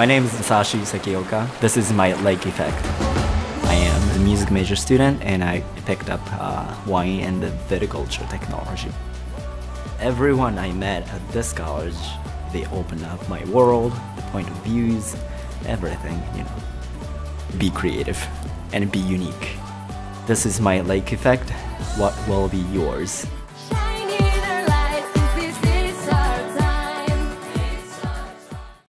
My name is Sashi Sekioka. This is my lake effect. I am a music major student and I picked up uh, wine and viticulture technology. Everyone I met at this college, they opened up my world, the point of views, everything, you know. Be creative and be unique. This is my lake effect. What will be yours?